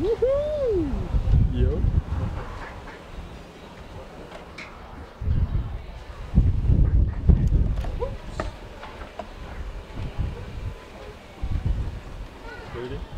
Woohoo! Yo. Ready?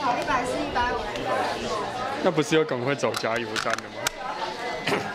跑一百是一百五。那不是要赶快找加油站的吗？